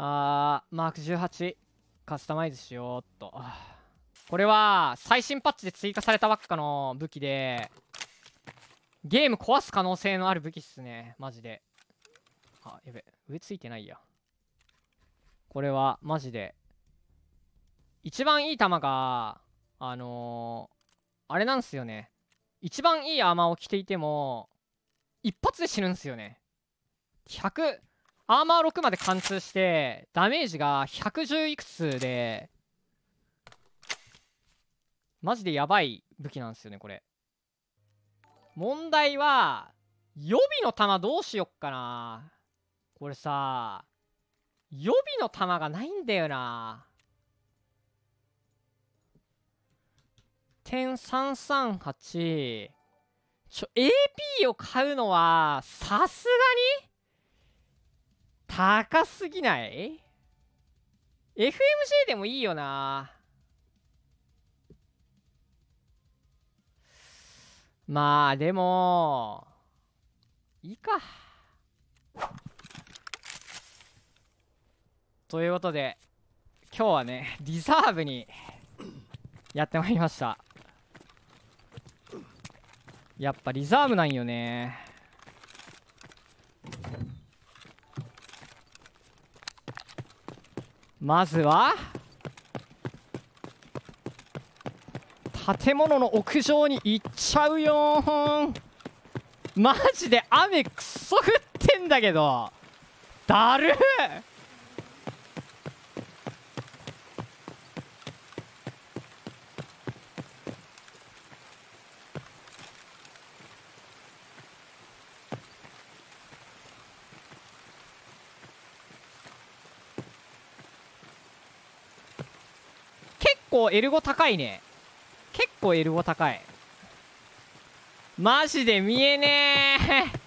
あーマーク18カスタマイズしようっと。これは最新パッチで追加されたばっかの武器でゲーム壊す可能性のある武器っすね。マジで。あやべ上ついてないや。これはマジで。一番いい弾があのー、あれなんすよね。一番いいアーマーを着ていても一発で死ぬんすよね。100アーマー6まで貫通してダメージが110いくつで。マジでやばい武器なんですよねこれ。問題は予備の弾どうしよっかな。これさ予備の弾がないんだよな。点338ちょ AP を買うのはさすがに？高すぎない ?FMJ でもいいよな。まあでもいいか。ということで今日はねリザーブにやってまいりました。やっぱリザーブなんよね。まずは建物の屋上に行っちゃうよマジで雨くそ降ってんだけど。だる構エルゴ高いね。結構エルゴ高い。マジで見えねえ。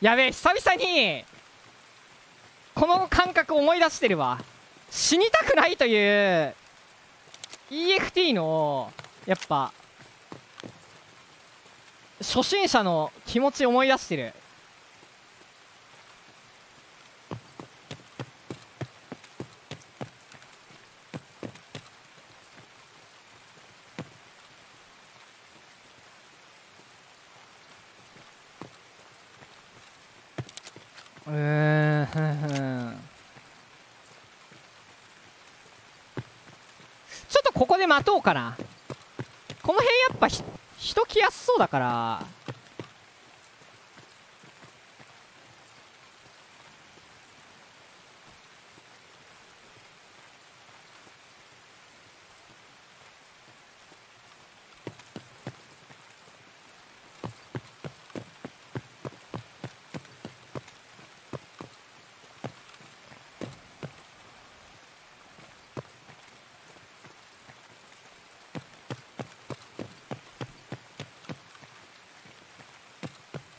やべえ久々にこの感覚思い出してるわ。死にたくないという EFT のやっぱ初心者の気持ち思い出してる。待とうかな。この辺やっぱ人来やすそうだから。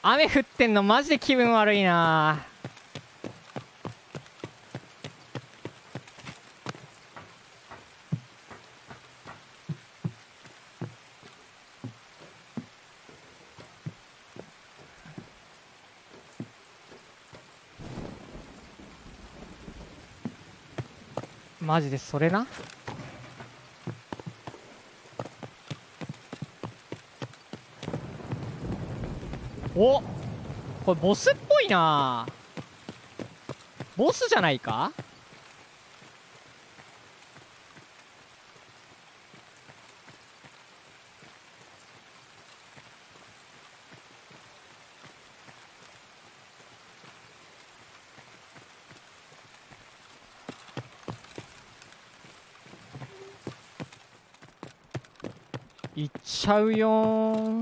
雨降ってんのマジで気分悪いな。マジでそれな？おこれボスっぽいな。ボスじゃないか？いっちゃうよ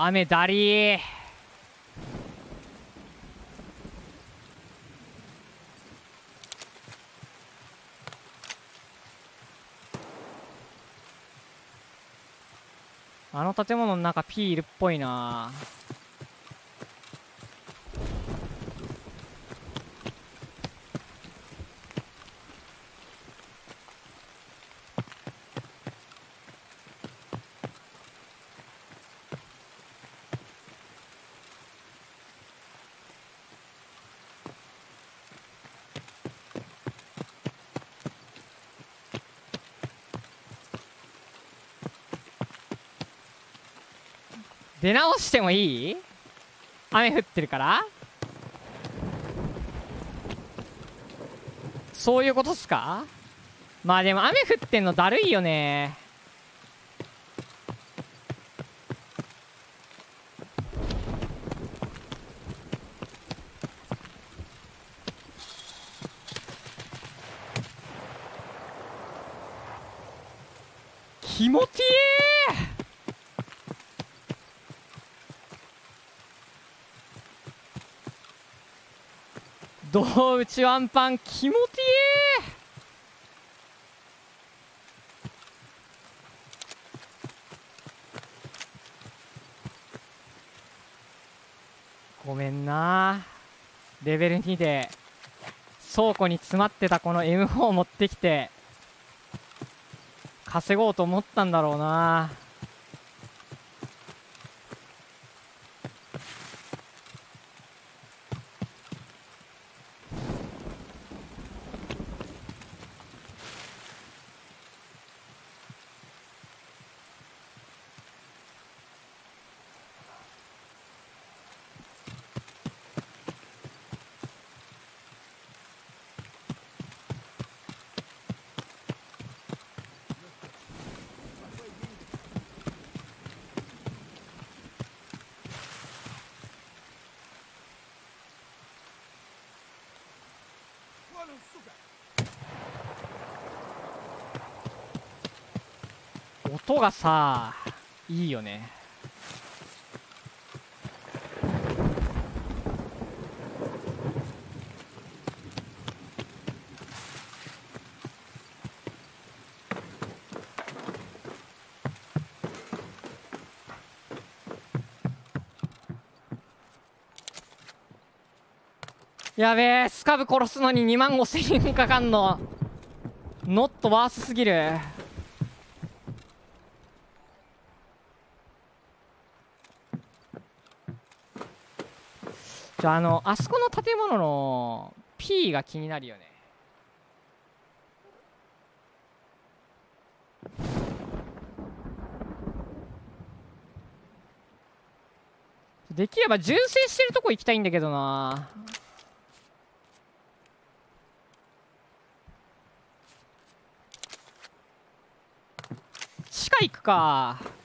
雨だり。ーあの建物の中ピーいるっぽいな。出直してもいい？雨降ってるから？そういうことっすか？まあでも雨降ってんのだるいよね気持ちいい胴打ちワンパン気持ちいいごめんなレベル2で倉庫に詰まってたこの M4 を持ってきて稼ごうと思ったんだろうな音がさいいよね。やべえスカブ殺すのに2万5千円かかんの。ノットワースすぎる。じゃああのあそこの建物の P が気になるよね。できれば純正してるとこ行きたいんだけどな。行くか。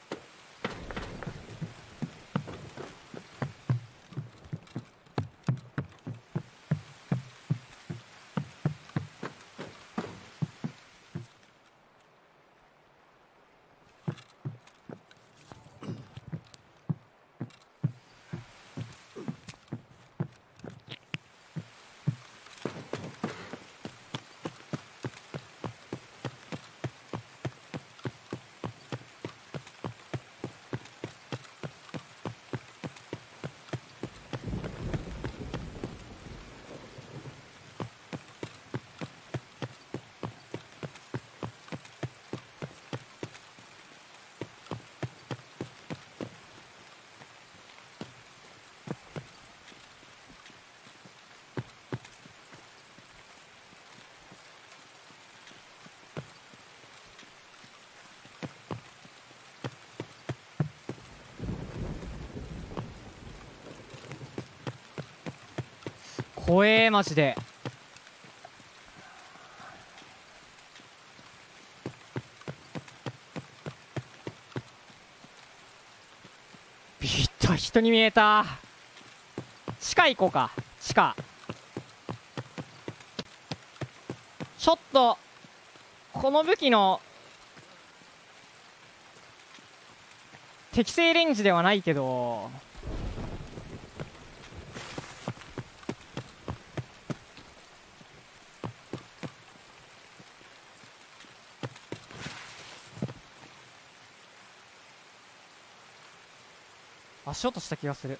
怖えマジで。ビビった人に見えた。地下行こうか。地下。ちょっとこの武器の適正レンジではないけど。足音した気がする。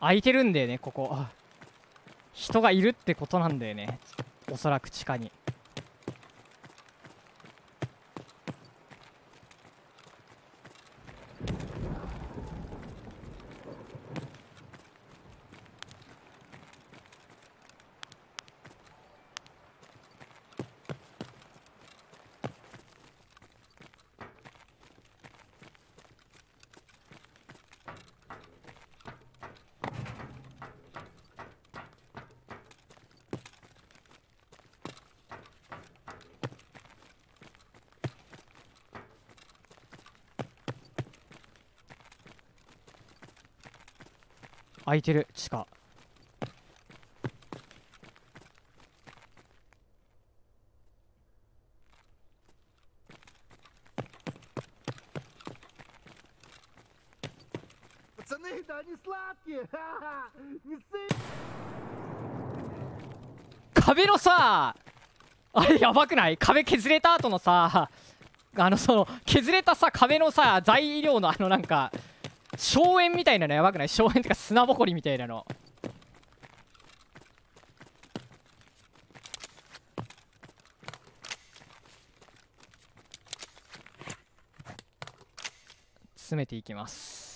空いてるんだよねここ。人がいるってことなんだよね。おそらく地下に。空いてる地下。壁のさあれやばくない？壁削れた後のさあのその削れたさ壁のさ材料のあのなんか荘園みたいなのやばくない荘園ってか砂ぼこりみたいなの詰めていきます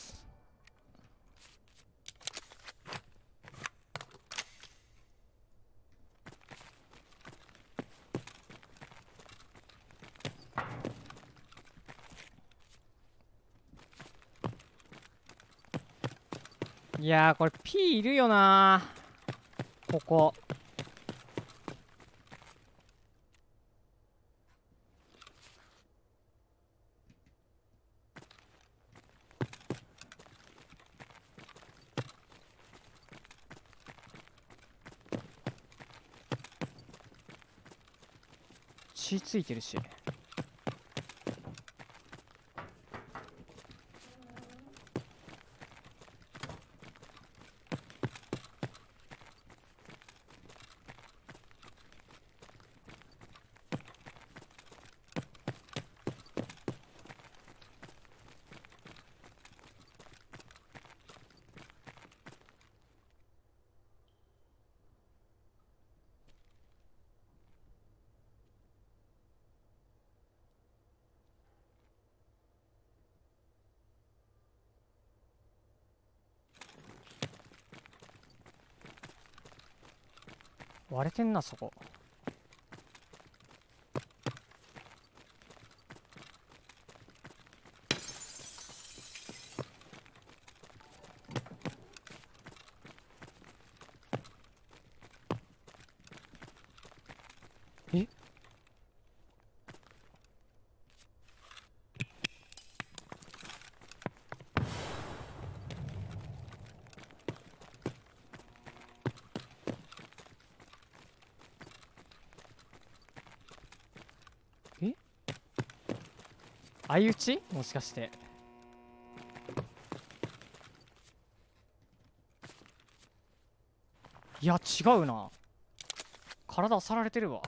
いやーこれ P いるよな。ここ。血ついてるし。割れてんなそこええ相打ち？もしかして。いや違うな。体さられてるわ。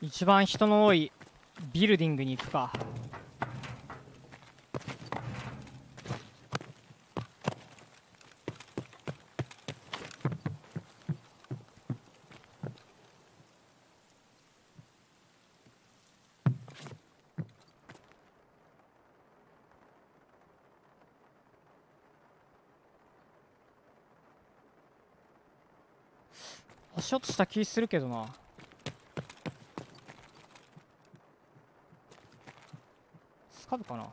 一番人の多いビルディングに行くか。足音した気するけどなスカブかな。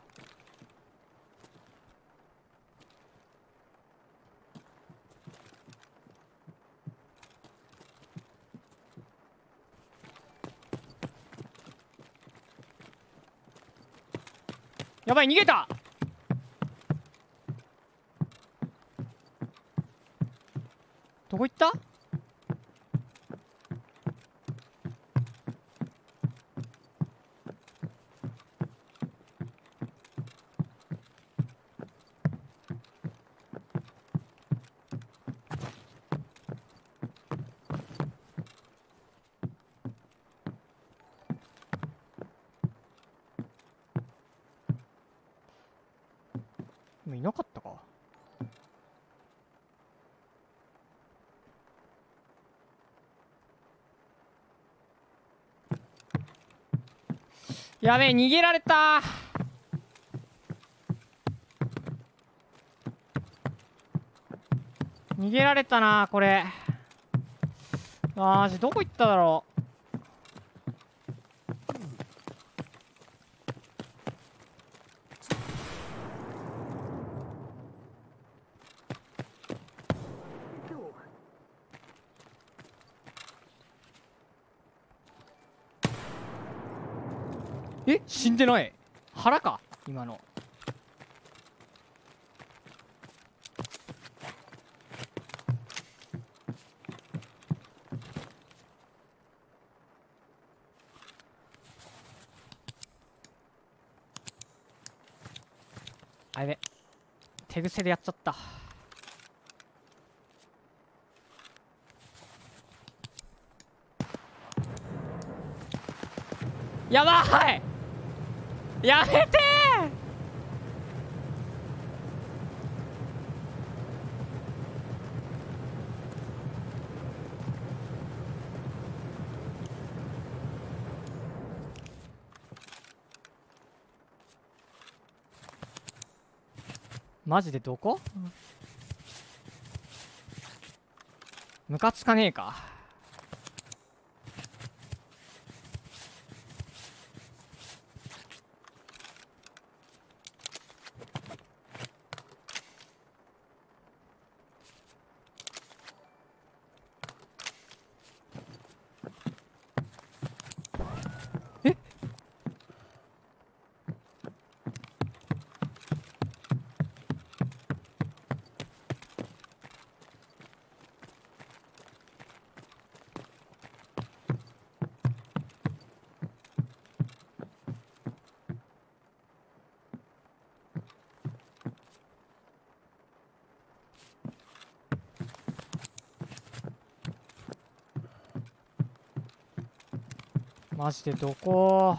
やばい逃げた。どこ行った？いなかったか。やべえ逃げられた。逃げられたなこれ。あーマジどこ行っただろうえ死んでない腹か？今の。あやべ。手癖でやっちゃった。やばい！やめてマジでどこ？ムカつかねえか？マジでどこ？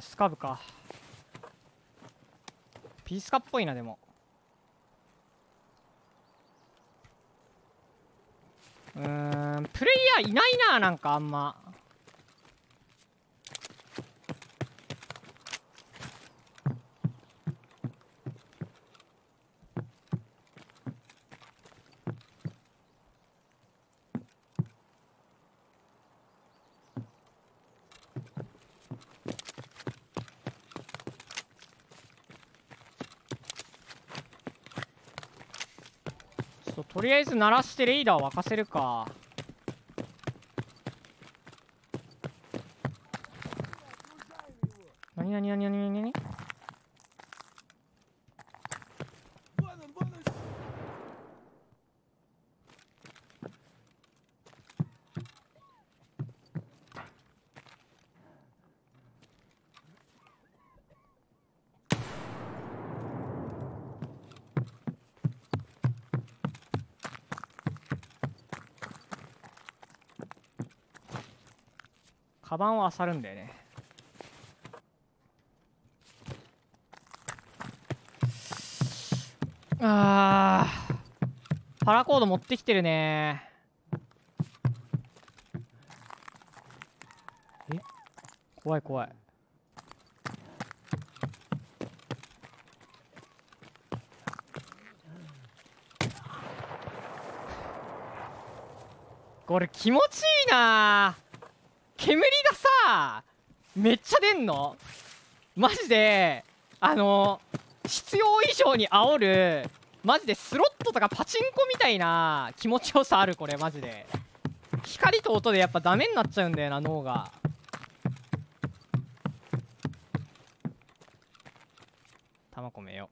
スカブか。ピースカっぽいなでも。うんプレイヤーいないななんかあんま。とりあえず鳴らしてレイダー沸かせるか。なになにカバンを漁るんだよね。あー。パラコード持ってきてるね。え？怖い怖い。これ気持ちいいな煙がさめっちゃ出んの？マジであの必要以上に煽るマジでスロットとかパチンコみたいな気持ちよさあるこれマジで。光と音でやっぱダメになっちゃうんだよな脳が玉込めよ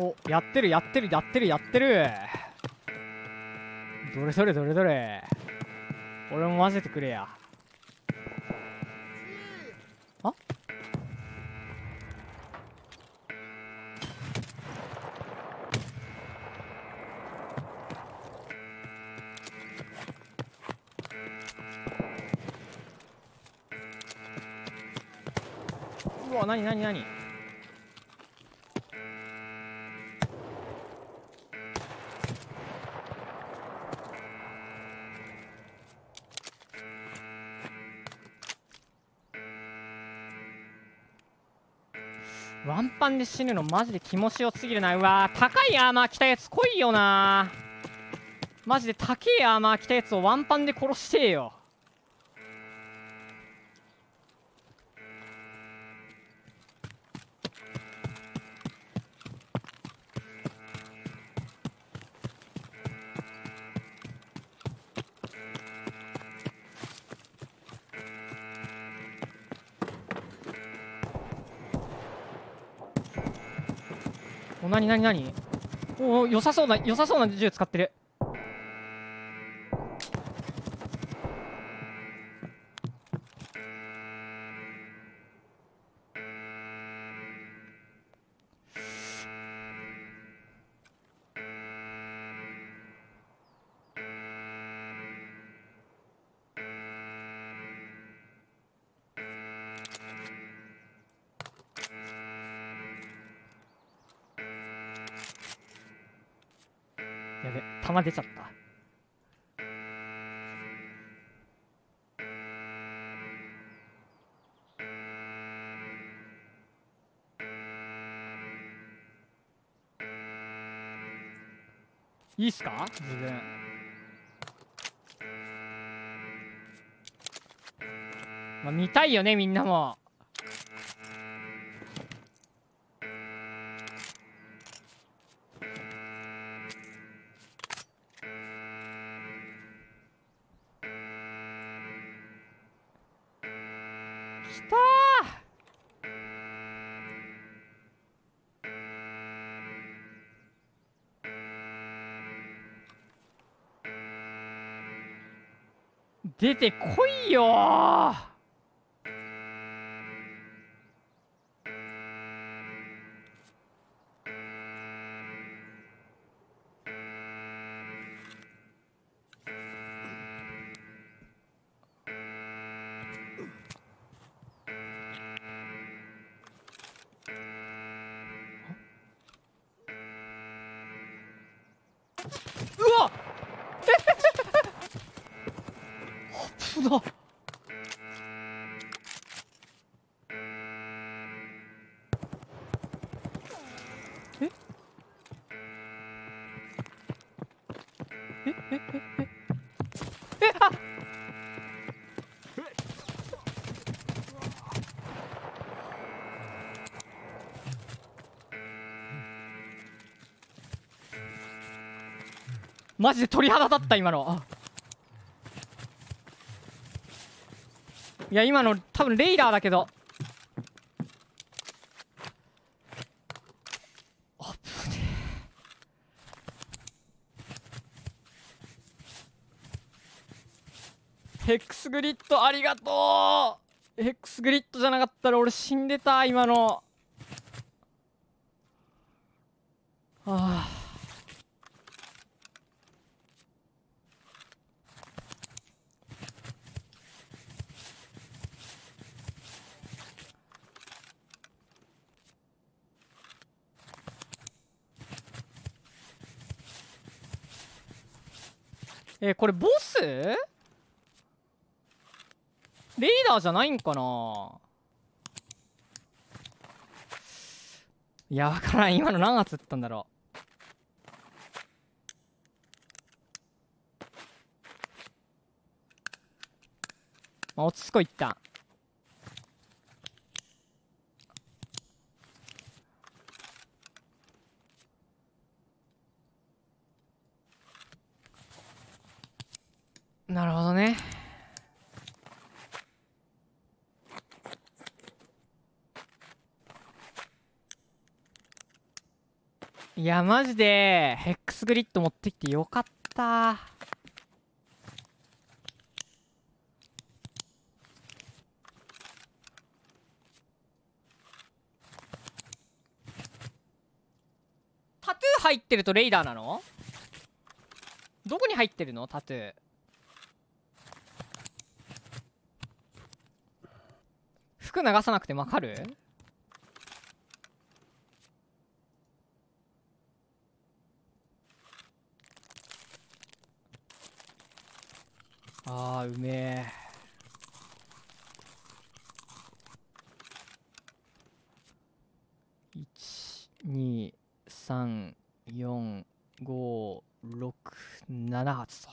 おやってるやってるやってるやってる。どれどれどれどれ。俺も混ぜてくれや。あ？うわなになになに？ワンパンで死ぬのマジで気持ちよすぎるな。うわー高いアーマー着たやつ来いよなマジで高いアーマー着たやつをワンパンで殺してよ。おなになになにおお良さそうな良さそうな銃使ってる。出ちゃった。いいっすか？自分まあ見たいよねみんなも出てこいよええええあマジで鳥肌立った今のいや今の多分レイダーだけどあぶねえヘックスグリッドありがとう。ヘックスグリッドじゃなかったら俺死んでた今の。ああ。えーこれボス？レーダーじゃないんかな？いやわからん。今の何発撃ったんだろう。まあ落ち着こう一旦なるほどねいやマジでヘックスグリッド持ってきてよかった。タトゥー入ってるとレイダーなの？どこに入ってるの？タトゥー。服流さなくてわかるあーうめえ。1234567発と。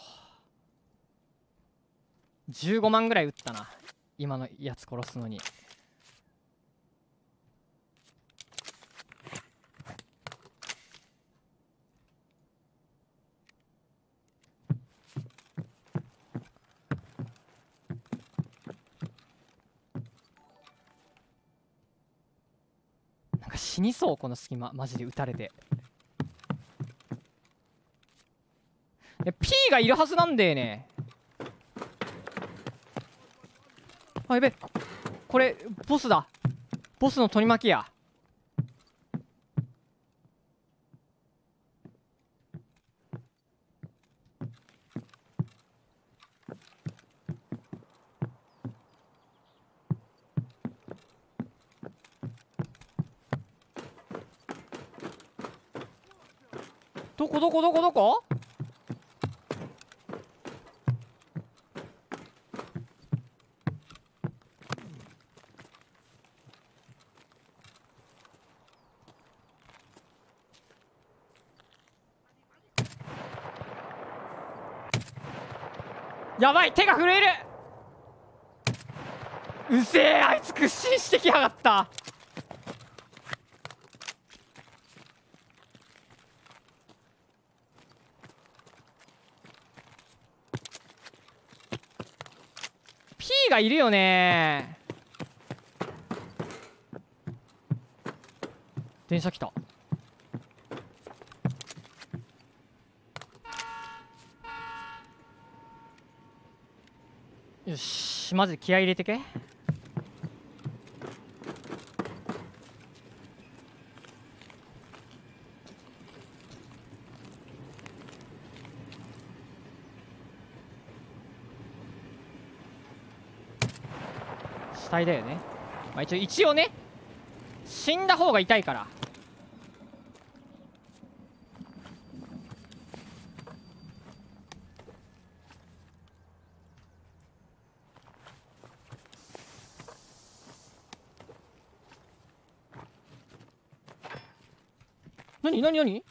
15万ぐらい打ったな。今のやつ殺すのに。にそうこの隙間マジで撃たれて。え P がいるはずなんだよね。あやべこれボスだ。ボスの取り巻きやどこどこどこ？やばい手が震える。うせえあいつ屈伸してきやがった。かいるよね。電車来た。よしマジで気合入れてけ。死体だよね、まあ、一応一応ね死んだ方が痛いから。何？何？何？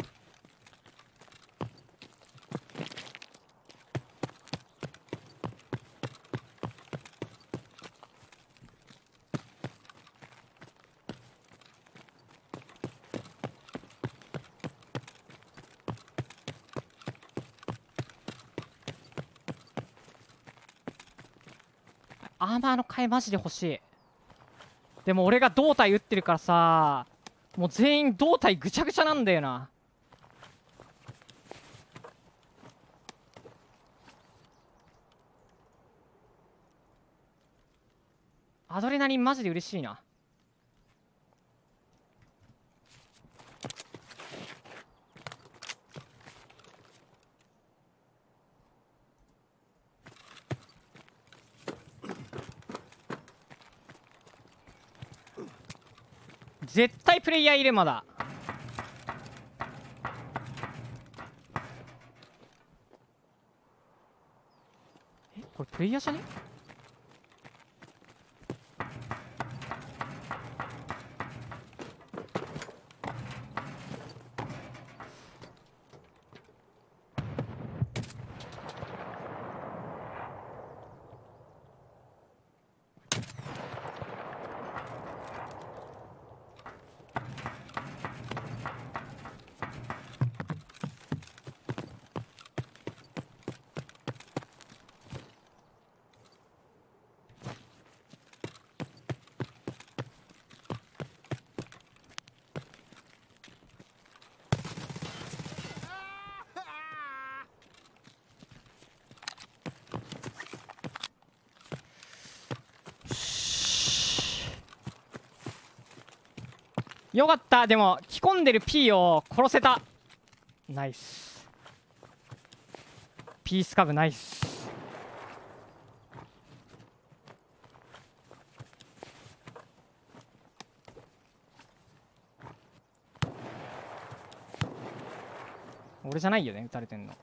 アーマーの替えマジで欲しい。でも俺が胴体打ってるからさもう全員胴体ぐちゃぐちゃなんだよな。アドレナリンマジで嬉しいな。絶対プレイヤーいるまだ。えこれプレイヤーじゃねよかった。でも着込んでる P を殺せた。ナイス。ピースカブナイス。俺じゃないよね撃たれてんの。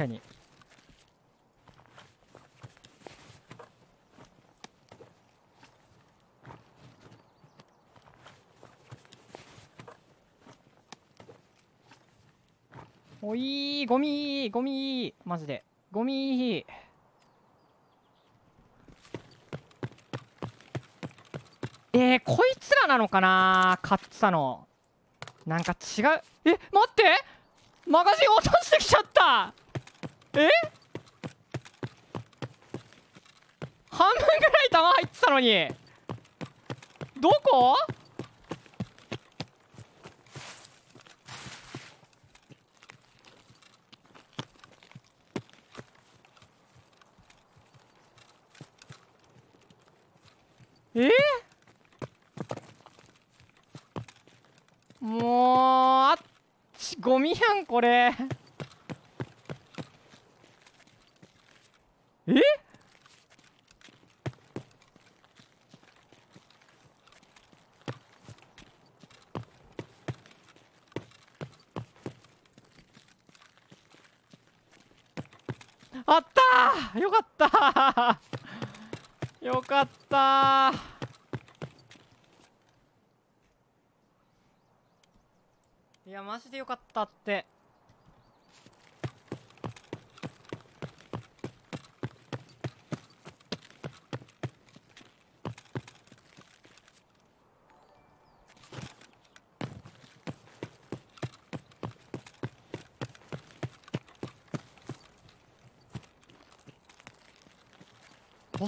かに。おいゴミゴミマジで。ゴミえー、こいつらなのかな買ってたの。なんか違う。え待って。マガジン落としてきちゃった。え？半分ぐらい弾入ってたのに。どこ？え？もうあっちゴミやんこれえあった。ーよかった。ーよかった。ーいやマジでよかったって。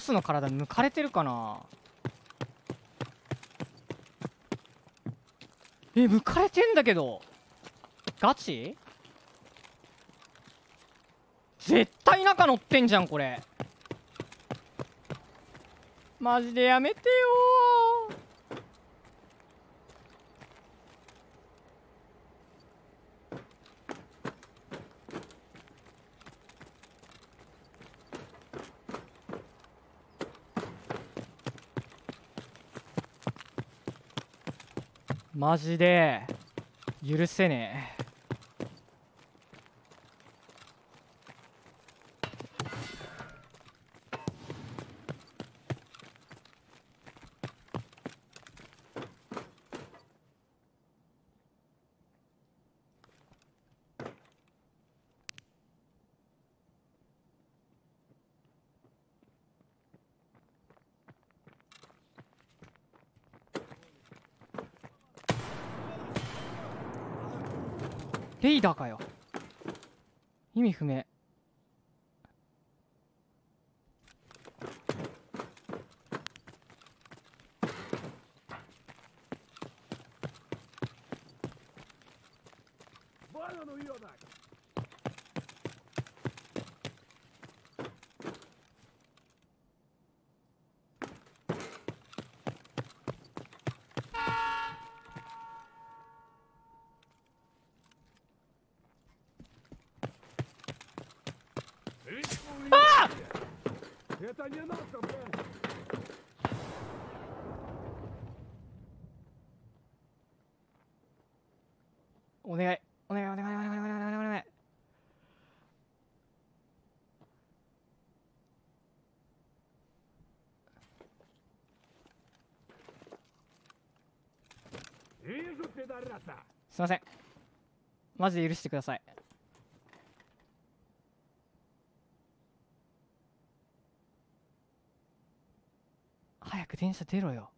スの体抜かれてるかな？え抜かれてんだけど。ガチ？絶対中乗ってんじゃんこれ。マジでやめてよ。マジで許せねえ。だかよ。意味不明。すいません。マジで許してください。早く電車出ろよ。